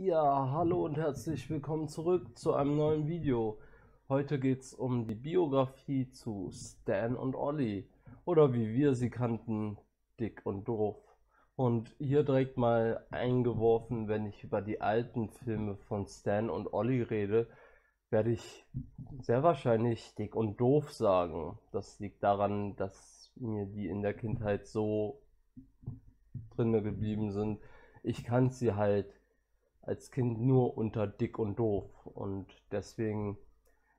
Ja, hallo und herzlich willkommen zurück zu einem neuen Video. Heute geht es um die Biografie zu Stan und Ollie oder wie wir sie kannten, Dick und Doof. Und hier direkt mal eingeworfen, wenn ich über die alten Filme von Stan und Ollie rede, werde ich sehr wahrscheinlich Dick und Doof sagen. Das liegt daran, dass mir die in der Kindheit so drinne geblieben sind. Ich kann sie halt als Kind nur unter Dick und Doof und deswegen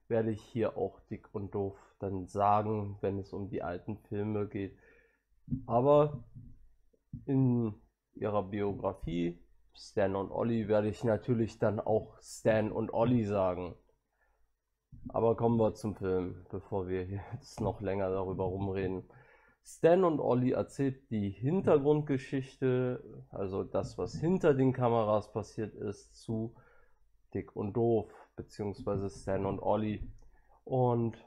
werde ich hier auch Dick und Doof dann sagen, wenn es um die alten Filme geht. Aber in ihrer Biografie Stan und Ollie werde ich natürlich dann auch Stan und Ollie sagen. Aber kommen wir zum Film, bevor wir jetzt noch länger darüber rumreden. Stan und Ollie erzählt die Hintergrundgeschichte, also das, was hinter den Kameras passiert ist, zu Dick und Doof, beziehungsweise Stan und Ollie. Und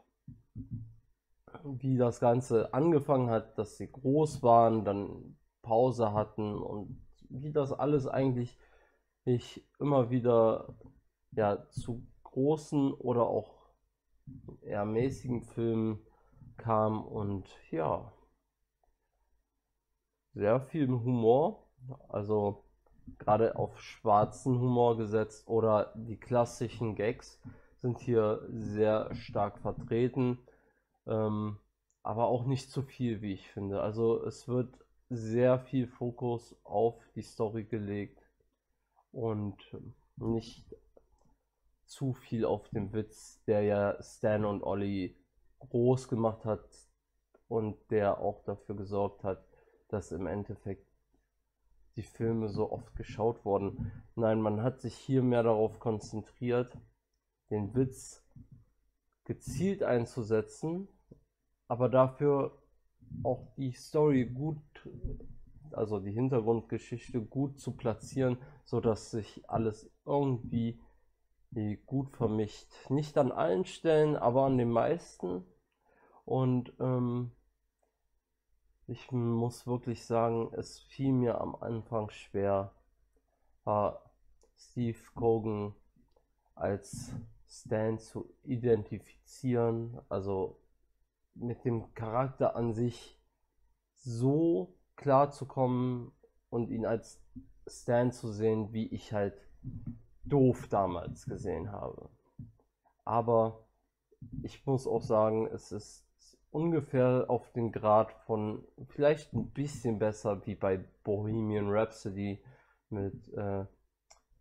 wie das Ganze angefangen hat, dass sie groß waren, dann Pause hatten und wie das alles eigentlich ich immer wieder ja, zu großen oder auch eher mäßigen Filmen kam und ja, sehr viel Humor, also gerade auf schwarzen Humor gesetzt oder die klassischen Gags sind hier sehr stark vertreten, ähm, aber auch nicht zu viel, wie ich finde. Also es wird sehr viel Fokus auf die Story gelegt und nicht zu viel auf den Witz, der ja Stan und Ollie groß gemacht hat und der auch dafür gesorgt hat, dass im Endeffekt die Filme so oft geschaut wurden. Nein, man hat sich hier mehr darauf konzentriert, den Witz gezielt einzusetzen, aber dafür auch die Story gut, also die Hintergrundgeschichte gut zu platzieren, so dass sich alles irgendwie gut vermischt. Nicht an allen Stellen, aber an den meisten. Und ähm, ich muss wirklich sagen, es fiel mir am Anfang schwer, äh, Steve Cogan als Stan zu identifizieren, also mit dem Charakter an sich so klar zu kommen und ihn als Stan zu sehen, wie ich halt doof damals gesehen habe. Aber ich muss auch sagen, es ist ungefähr auf den Grad von vielleicht ein bisschen besser wie bei Bohemian Rhapsody mit äh,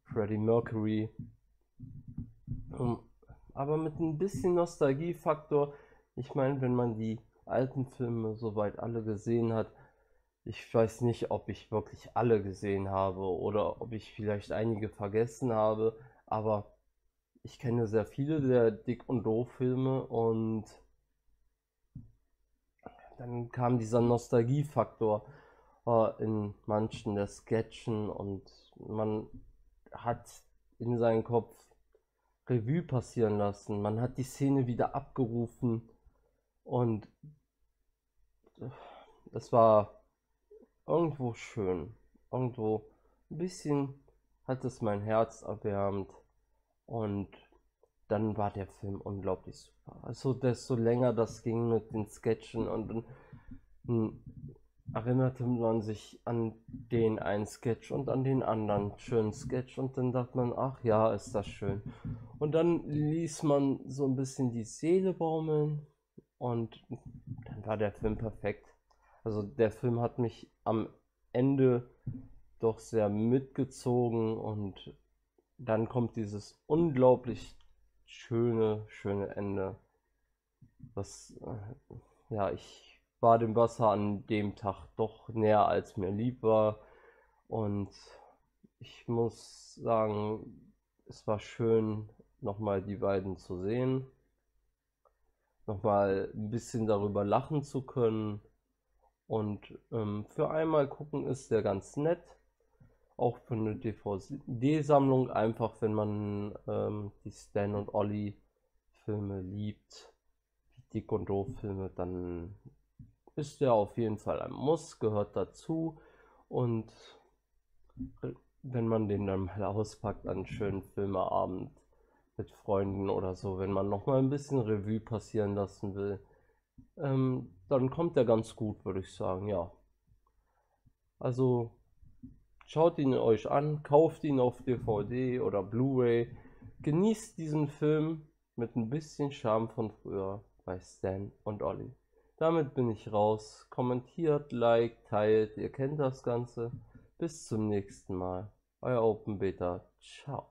Freddie Mercury. Um, aber mit ein bisschen Nostalgiefaktor. Ich meine, wenn man die alten Filme soweit alle gesehen hat, ich weiß nicht, ob ich wirklich alle gesehen habe oder ob ich vielleicht einige vergessen habe, aber ich kenne sehr viele der Dick und Doof Filme und dann kam dieser Nostalgiefaktor äh, in manchen der Sketchen und man hat in seinen Kopf Revue passieren lassen. Man hat die Szene wieder abgerufen und das war irgendwo schön. Irgendwo ein bisschen hat es mein Herz erwärmt und dann war der Film unglaublich super. Also desto länger das ging mit den Sketchen und dann hm, erinnerte man sich an den einen Sketch und an den anderen schönen Sketch und dann dachte man, ach ja, ist das schön. Und dann ließ man so ein bisschen die Seele baumeln und dann war der Film perfekt. Also der Film hat mich am Ende doch sehr mitgezogen und dann kommt dieses unglaublich schöne, schöne Ende. Das, äh, ja, ich war dem Wasser an dem Tag doch näher als mir lieb war. Und ich muss sagen, es war schön, nochmal die beiden zu sehen. Nochmal ein bisschen darüber lachen zu können. Und ähm, für einmal gucken ist der ganz nett auch für eine DVD-Sammlung, einfach wenn man ähm, die Stan und Ollie Filme liebt, die Dick und Doof Filme, dann ist der auf jeden Fall ein Muss, gehört dazu und wenn man den dann mal auspackt an schönen Filmeabend mit Freunden oder so, wenn man nochmal ein bisschen Revue passieren lassen will, ähm, dann kommt der ganz gut, würde ich sagen, ja. Also schaut ihn euch an, kauft ihn auf DVD oder Blu-ray, genießt diesen Film mit ein bisschen Charme von früher bei Stan und Olli. Damit bin ich raus. Kommentiert, liked, teilt, ihr kennt das Ganze. Bis zum nächsten Mal. Euer Open Beta. Ciao.